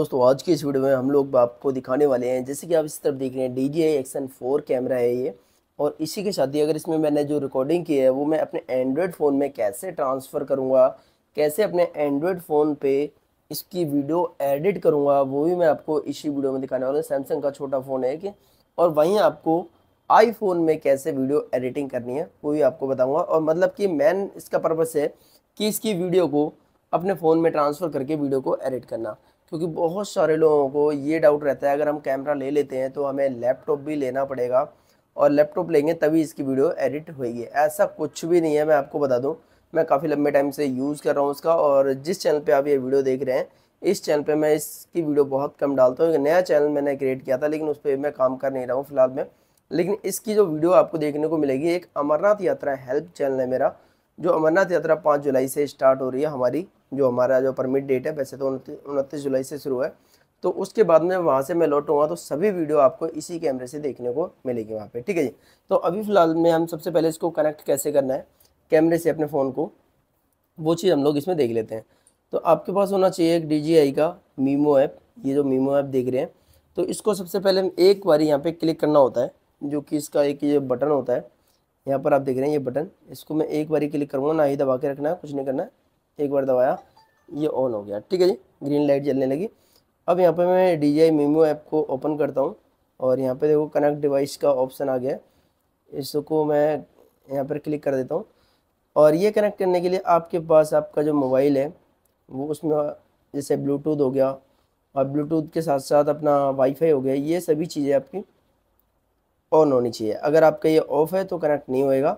दोस्तों, आज की इस वीडियो में हम लोग आपको दिखाने वाले हैं, जैसे कि आप इस तरफ़ देख रहे हैं D G action four camera है ये। और इसी के साथ ही अगर इसमें मैंने जो रिकॉर्डिंग की है, वो मैं अपने एंड्रॉयड फ़ोन में कैसे ट्रांसफ़र करूँगा, कैसे अपने एंड्रॉयड फ़ोन पे इसकी वीडियो एडिट करूँगा, वो भी मैं आपको इसी वीडियो में दिखाने वाला हूँ। सैमसंग का छोटा फ़ोन है कि और वहीं आपको आईफोन में कैसे वीडियो एडिटिंग करनी है, वो भी आपको बताऊँगा। और मतलब कि मैन इसका पर्पज़ है कि इसकी वीडियो को अपने फ़ोन में ट्रांसफ़र करके वीडियो को एडिट करना। क्योंकि बहुत सारे लोगों को ये डाउट रहता है, अगर हम कैमरा ले लेते हैं तो हमें लैपटॉप भी लेना पड़ेगा और लैपटॉप लेंगे तभी इसकी वीडियो एडिट होगी ऐसा कुछ भी नहीं है, मैं आपको बता दूँ, मैं काफ़ी लंबे टाइम से यूज़ कर रहा हूँ उसका और जिस चैनल पर आप ये वीडियो देख रहे हैं, इस चैनल पे मैं इसकी वीडियो बहुत कम डालता हूँ। एक नया चैनल मैंने क्रिएट किया था, लेकिन उस पर मैं काम कर नहीं रहा हूँ फ़िलहाल में। लेकिन इसकी जो वीडियो आपको देखने को मिलेगी, एक अमरनाथ यात्रा हेल्प चैनल है मेरा जो अमरनाथ यात्रा पाँच जुलाई से स्टार्ट हो रही है, हमारी जो हमारा जो परमिट डेट है, वैसे तो उनतीस जुलाई से शुरू है। तो उसके बाद में वहाँ से मैं लौटूँगा तो सभी वीडियो आपको इसी कैमरे से देखने को मिलेगी वहाँ पे, ठीक है जी? तो अभी फ़िलहाल में हम सबसे पहले इसको कनेक्ट कैसे करना है, कैमरे से अपने फ़ोन को, वो चीज़ हम लोग इसमें देख लेते हैं। तो आपके पास होना चाहिए एक डीजीआई का मीमो ऐप ये जो मीमो ऐप देख रहे हैं। तो इसको सबसे पहले एक बार यहाँ पर क्लिक करना होता है, जो कि इसका एक ये बटन होता है। यहाँ पर आप देख रहे हैं ये बटन। इसको मैं एक बार ही क्लिक करूँगा, ना ही दबा के रखना है कुछ नहीं करना है एक बार दबाया, ये ऑन हो गया। ठीक है जी ग्रीन लाइट जलने लगी। अब यहाँ पर मैं डी जी मीमो ऐप को ओपन करता हूँ और यहाँ पर देखो कनेक्ट डिवाइस का ऑप्शन आ गया इसको मैं यहाँ पर क्लिक कर देता हूँ। और ये कनेक्ट करने के लिए आपके पास आपका जो मोबाइल है, वो उसमें जैसे ब्लूटूथ हो गया, और ब्लूटूथ के साथ साथ अपना वाईफाई हो गया, ये सभी चीज़ें आपकी ऑन होनी चाहिए। अगर आपका ये ऑफ़ है तो कनेक्ट नहीं होएगा।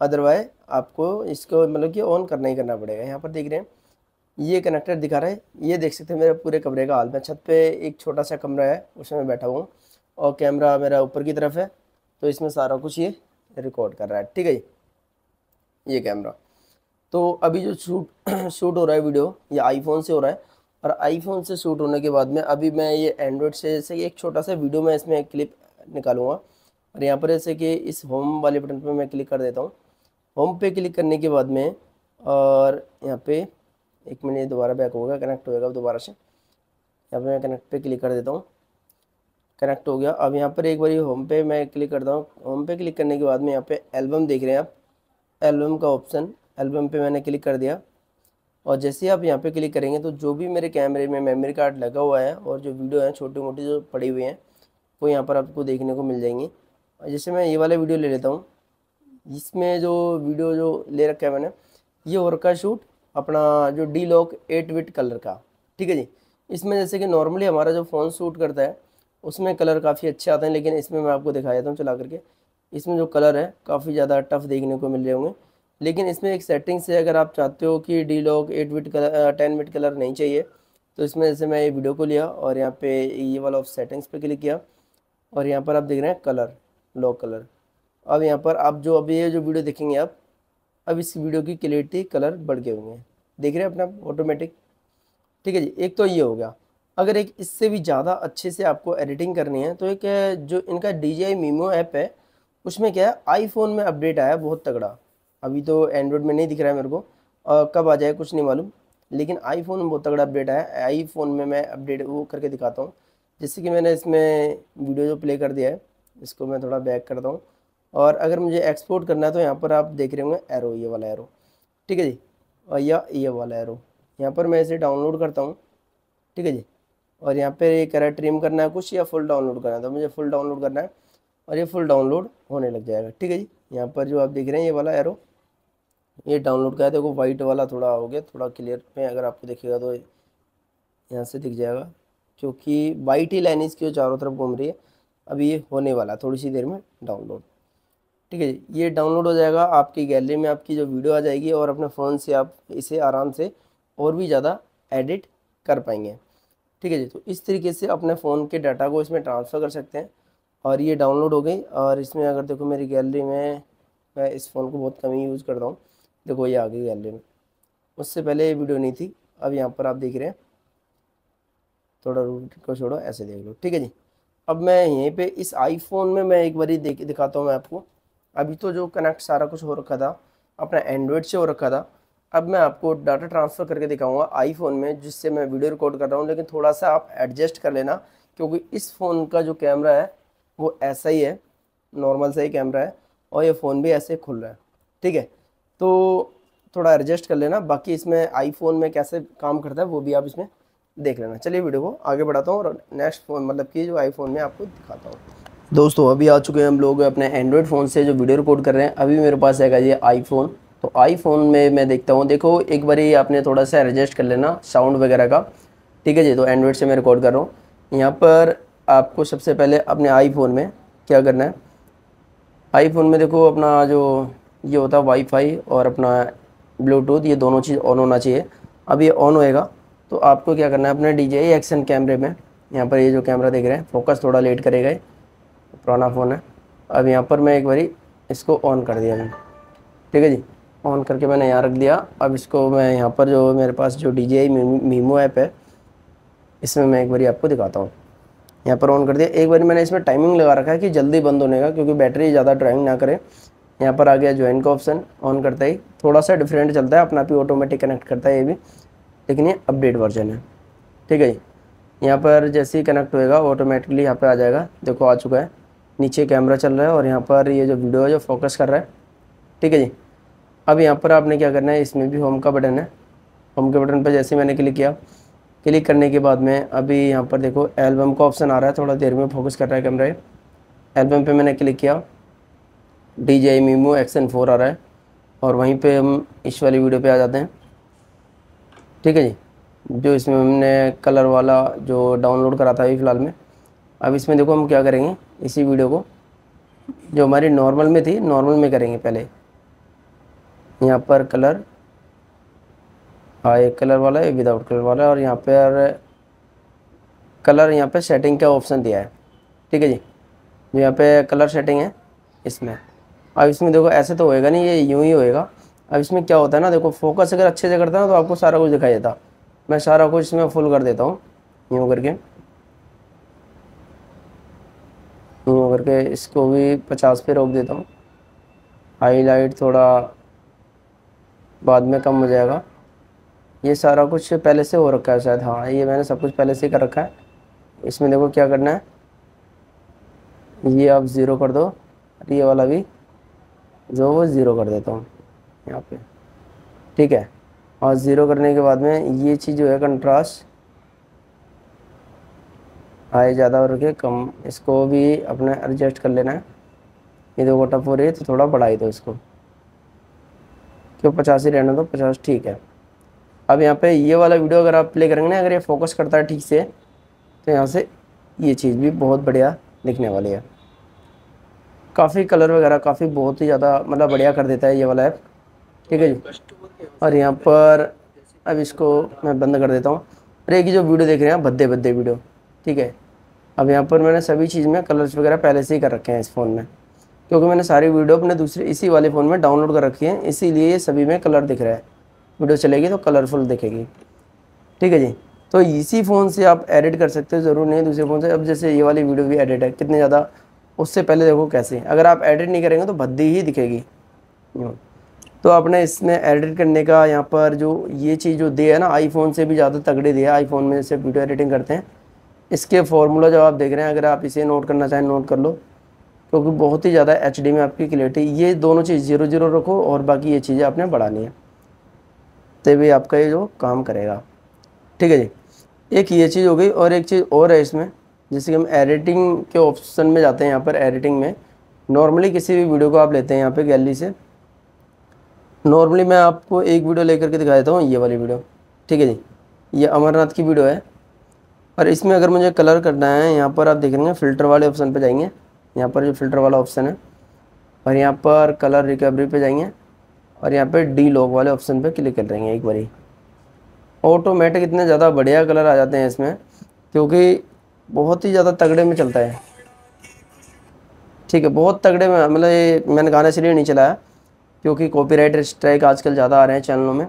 अदरवाइज़ आपको इसको मतलब कि ऑन करना ही करना पड़ेगा। यहाँ पर देख रहे हैं। ये कनेक्टर दिखा रहा है। ये देख सकते हैं मेरे पूरे कमरे का हाल। में छत पे एक छोटा सा कमरा है, उसमें मैं बैठा हूँ। और कैमरा मेरा ऊपर की तरफ़ है। तो इसमें सारा कुछ ये रिकॉर्ड कर रहा है। ठीक है ये कैमरा तो अभी जो शूट शूट हो रहा है वीडियो ये आईफोन से हो रहा है। और आईफोन से शूट होने के बाद में अभी मैं ये एंड्रॉयड से जैसे एक छोटा सा वीडियो मैं इसमें क्लिप निकालूँगा। और यहाँ पर जैसे कि इस होम वाले बटन पर मैं क्लिक कर देता हूँ। होम पे क्लिक करने के बाद में और यहाँ पे एक मिनट दोबारा बैक होगा कनेक्ट होएगा दोबारा से। यहाँ पे मैं कनेक्ट पे क्लिक कर देता हूँ। कनेक्ट हो गया। अब यहाँ पर एक बार होम पे मैं क्लिक करता हूँ। होम पे क्लिक करने के बाद में यहाँ पे एल्बम देख रहे हैं आप। एल्बम का ऑप्शन एल्बम पे मैंने क्लिक कर दिया। और जैसे ही आप यहाँ पे क्लिक करेंगे तो जो भी मेरे कैमरे में मेमोरी कार्ड लगा हुआ है और जो वीडियो हैं छोटी मोटी जो पड़ी हुई हैं, वो यहाँ पर आपको देखने को मिल जाएँगी। जैसे मैं ये वाला वीडियो ले लेता हूँ। इसमें जो वीडियो जो ले रखा है मैंने, ये और का शूट, अपना जो D log eight bit colour का, ठीक है जी? इसमें जैसे कि नॉर्मली हमारा जो फ़ोन शूट करता है, उसमें कलर काफ़ी अच्छे आते हैं, लेकिन इसमें मैं आपको दिखा देता हूँ चला करके। इसमें जो कलर है, काफ़ी ज़्यादा टफ देखने को मिल रहे होंगे। लेकिन इसमें एक सेटिंग से अगर आप चाहते हो कि D log eight bit colour ten bit colour नहीं चाहिए तो इसमें जैसे मैं ये वीडियो को लिया और यहाँ पे ये वाला ऑफ़ सेटिंग्स पे क्लिक किया। और यहाँ पर आप देख रहे हैं कलर लॉक कलर अब यहाँ पर आप जो अभी ये जो वीडियो देखेंगे आप, अब इस वीडियो की क्लियरिटी कलर बढ़ गए होंगे। देख रहे हैं अपना ऑटोमेटिक ठीक है जी, एक तो ये हो गया। अगर एक इससे भी ज़्यादा अच्छे से आपको एडिटिंग करनी है तो एक, जो इनका डी जी मीमो ऐप है, उसमें क्या है आईफोन में अपडेट आया बहुत तगड़ा। अभी तो एंड्रॉयड में नहीं दिख रहा है मेरे को और कब आ जाए कुछ नहीं मालूम। लेकिन आईफोन में बहुत तगड़ा अपडेट आया। आईफोन में मैं अपडेट वो करके दिखाता हूँ। जैसे कि मैंने इसमें वीडियो जो प्ले कर दिया है इसको मैं थोड़ा बैक करता हूँ। और अगर मुझे एक्सपोर्ट करना है तो यहाँ पर आप देख रहे होंगे एरो ये वाला एरो ठीक है जी? और या, ये वाला एरो यहाँ पर मैं इसे डाउनलोड करता हूँ। ठीक है जी? और यहाँ पर ये कह ट्रिम करना है कुछ या फुल डाउनलोड करना है? तो मुझे फुल डाउनलोड करना है और ये फुल डाउनलोड होने लग जाएगा। ठीक है जी? यहाँ पर जो आप देख रहे हैं ये वाला एरो ये डाउनलोड का है। देखो वाइट वाला थोड़ा हो गया, थोड़ा क्लियर में अगर आपको देखिएगा तो यहाँ से दिख जाएगा। क्योंकि वाइट ही लाइन इसकी चारों तरफ़ घूम रही है। अभी ये होने वाला थोड़ी सी देर में डाउनलोड ठीक है ये डाउनलोड हो जाएगा आपकी गैलरी में, आपकी जो वीडियो आ जाएगी और अपने फ़ोन से आप इसे आराम से और भी ज़्यादा एडिट कर पाएँगे। ठीक है जी तो इस तरीके से अपने फ़ोन के डाटा को इसमें ट्रांसफ़र कर सकते हैं और ये डाउनलोड हो गई और इसमें अगर देखो मेरी गैलरी में, मैं इस फ़ोन को बहुत कम ही यूज़ करता हूँ। देखो ये आ गई गैलरी में। उससे पहले ये वीडियो नहीं थी, अब यहाँ पर आप देख रहे हैं। थोड़ा रूट को छोड़ो, ऐसे देख लो। ठीक है जी अब मैं यहीं पे इस आईफोन में मैं एक बारी देख, दिखाता हूँ मैं आपको। अभी तो जो कनेक्ट सारा कुछ हो रखा था, अपना एंड्रॉयड से हो रखा था, अब मैं आपको डाटा ट्रांसफ़र करके दिखाऊँगा आईफोन में, जिससे मैं वीडियो रिकॉर्ड कर रहा हूँ, लेकिन थोड़ा सा आप एडजस्ट कर लेना, क्योंकि इस फ़ोन का जो कैमरा है, वो ऐसा ही है नॉर्मल सा ही कैमरा है, और ये फ़ोन भी ऐसे खुल रहा है, ठीक है? तो थोड़ा एडजस्ट कर लेना, बाकी इसमें आईफोन में कैसे काम करता है, वो भी आप इसमें देख लेना। चलिए वीडियो को आगे बढ़ाता हूँ और नेक्स्ट फ़ोन मतलब कि जो आईफोन में आपको दिखाता हूँ। दोस्तों, अभी आ चुके हैं हम लोग अपने एंड्रॉयड फ़ोन से जो वीडियो रिकॉर्ड कर रहे हैं। अभी मेरे पास है ये आईफोन तो आईफोन में मैं देखता हूँ। देखो, एक बार आपने थोड़ा सा एडजस्ट कर लेना साउंड वगैरह का। ठीक है जी तो एंड्रॉयड से मैं रिकॉर्ड कर रहा हूँ। यहाँ पर आपको सबसे पहले अपने आईफोन में क्या करना है? आईफोन में देखो, अपना जो ये होता है वाईफाई और अपना ब्लूटूथ ये दोनों चीज़ ऑन होना चाहिए। अब ये ऑन होएगा। तो आपको क्या करना है, अपने डी जे एक्शन कैमरे में, यहाँ पर ये जो कैमरा देख रहे हैं फोकस थोड़ा लेट करेगा पुराना फ़ोन है। अब यहाँ पर मैं एक बारी इसको ऑन कर दिया मैंने ठीक है जी? ऑन करके मैंने यहाँ रख दिया। अब इसको मैं यहाँ पर जो मेरे पास जो डी जे मीमो ऐप है, इसमें मैं एक बारी आपको दिखाता हूँ। यहाँ पर ऑन कर दिया। एक बार मैंने इसमें टाइमिंग लगा रखा है कि जल्दी बंद होने का, क्योंकि बैटरी ज़्यादा ड्राइंग ना करे। यहाँ पर आ गया ज्वाइन का ऑप्शन ऑन करता ही। थोड़ा सा डिफरेंट चलता है, अपना भी ऑटोमेटिक कनेक्ट करता है ये भी। लेकिन ये अपडेट वर्जन है। ठीक है यहाँ पर जैसे ही कनेक्ट होएगा ऑटोमेटिकली यहाँ पे आ जाएगा। देखो, आ चुका है। नीचे कैमरा चल रहा है और यहाँ पर ये जो वीडियो है, जो फोकस कर रहा है। ठीक है जी? अब यहाँ पर आपने क्या करना है? इसमें भी होम का बटन है। होम के बटन पर जैसे मैंने क्लिक किया क्लिक करने के बाद में अभी यहाँ पर देखो एल्बम का ऑप्शन आ रहा है। थोड़ा देर में फोकस कर रहा है कैमरा एल्बम पे मैंने क्लिक किया। D J Mimo action four आ रहा है। और वहीं पे हम इस वाली वीडियो पे आ जाते हैं। ठीक है जी। जो इसमें हमने कलर वाला जो डाउनलोड करा था अभी फ़िलहाल में, अब इसमें देखो हम क्या करेंगे, इसी वीडियो को, जो हमारी नॉर्मल में थी, नॉर्मल में करेंगे पहले। यहाँ पर कलर हाँ एक कलर वाला है विदाउट कलर वाला, और यहाँ पर कलर, यहाँ पे सेटिंग का ऑप्शन दिया है। ठीक है जी। जो यहाँ पे कलर सेटिंग है, इसमें। अब इसमें देखो, ऐसे तो होएगा नहीं, ये यूँ ही होएगा। अब इसमें क्या होता है ना, देखो फोकस अगर अच्छे से करता है तो आपको सारा कुछ दिखाई देता। मैं सारा कुछ इसमें फुल कर देता हूँ। यूँ करके। यूँ करके इसको भी पचास पे रोक देता हूँ। हाईलाइट थोड़ा बाद में कम हो जाएगा। ये सारा कुछ पहले से हो रखा है शायद। हाँ ये मैंने सब कुछ पहले से कर रखा है। इसमें देखो क्या करना है। ये आप ज़ीरो कर दो। ये वाला भी जो वो ज़ीरो कर देता हूँ। यहाँ पे। ठीक है? और ज़ीरो करने के बाद में ये चीज़ जो है कंट्रास्ट हाई ज़्यादा रखे कम। इसको भी अपने एडजस्ट कर लेना है। ये देखो टफ हो रही है तो थोड़ा बढ़ाई दो इसको। क्यों? पचास ही रहना दो, पचास ठीक है। अब यहाँ पे ये वाला वीडियो अगर आप प्ले करेंगे ना, अगर ये फोकस करता है ठीक से तो यहाँ से ये चीज़ भी बहुत बढ़िया दिखने वाली है। काफ़ी कलर वगैरह काफ़ी बहुत ही ज़्यादा मतलब बढ़िया कर देता है ये वाला ऐप ठीक है जी। और यहाँ पर अब इसको मैं बंद कर देता हूँ। और एक जो वीडियो देख रहे हैं भद्दे भद्दे वीडियो, ठीक है। अब यहाँ पर मैंने सभी चीज़ में कलर्स वगैरह पहले से ही कर रखे हैं इस फ़ोन में। क्योंकि मैंने सारी वीडियो अपने दूसरे, इसी वाले फ़ोन में डाउनलोड कर रखी है, इसीलिए ये सभी में कलर दिख रहा है। वीडियो चलेगी तो कलरफुल दिखेगी। ठीक है जी। तो इसी फ़ोन से आप एडिट कर सकते हो, ज़रूर नहीं, दूसरे फ़ोन से। अब जैसे ये वाली वीडियो भी एडिट है, कितने ज़्यादा, उससे पहले देखो कैसे। अगर आप एडिट नहीं करेंगे तो भद्दी ही दिखेगी। तो आपने इसमें एडिट करने का यहाँ पर जो ये चीज़ जो दे है ना आईफोन से भी ज़्यादा तगड़े दिया आईफोन में जैसे वीडियो एडिटिंग करते हैं। इसके फॉर्मूला जब आप देख रहे हैं, अगर आप इसे नोट करना चाहें नोट कर लो, क्योंकि बहुत ही ज़्यादा एचडी में आपकी क्लियरिटी ये दोनों चीज़ ज़ीरो ज़ीरो रखो और बाकी ये चीज़ें आपने बढ़ानी है। तभी आपका ये जो काम करेगा। ठीक है जी? एक ये चीज़ हो गई और एक चीज़ और है इसमें, जैसे कि हम एडिटिंग के ऑप्शन में जाते हैं, यहाँ पर एडिटिंग में। नॉर्मली किसी भी वीडियो को आप लेते हैं यहाँ पे गैलरी से नॉर्मली मैं आपको एक वीडियो लेकर के दिखा देता हूँ, ये वाली वीडियो। ठीक है जी? ये अमरनाथ की वीडियो है। और इसमें अगर मुझे कलर करना है, यहाँ पर आप देखेंगे फ़िल्टर वाले ऑप्शन पर जाएँगे। यहाँ पर जो फ़िल्टर वाला ऑप्शन है, और यहाँ पर कलर रिकवरी पे जाएँगे, और यहाँ पर डी लॉग वाले ऑप्शन पर क्लिक कर देंगे एक बारी। ऑटोमेटिक इतने ज़्यादा बढ़िया कलर आ जाते हैं इसमें, क्योंकि बहुत ही ज़्यादा तगड़े में चलता है। ठीक है, बहुत तगड़े में मतलब ये मैंने गाना इसलिए नहीं चलाया क्योंकि कॉपीराइट स्ट्राइक आजकल ज़्यादा आ रहे हैं चैनलों में,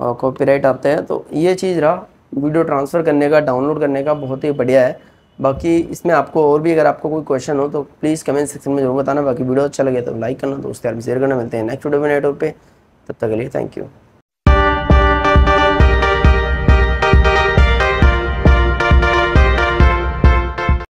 और कॉपीराइट आते हैं तो ये चीज़ रहा वीडियो ट्रांसफ़र करने का डाउनलोड करने का बहुत ही बढ़िया है। बाकी इसमें आपको और भी अगर आपको कोई क्वेश्चन हो तो प्लीज़ कमेंट सेक्शन में ज़रूर बताना। बाकी वीडियो अच्छा लगे तो लाइक करना, दोस्त यार, भी शेयर करना। मिलते हैं नेक्स्ट वीडियो में नेटवर्क पे। तब तक के लिए थैंक यू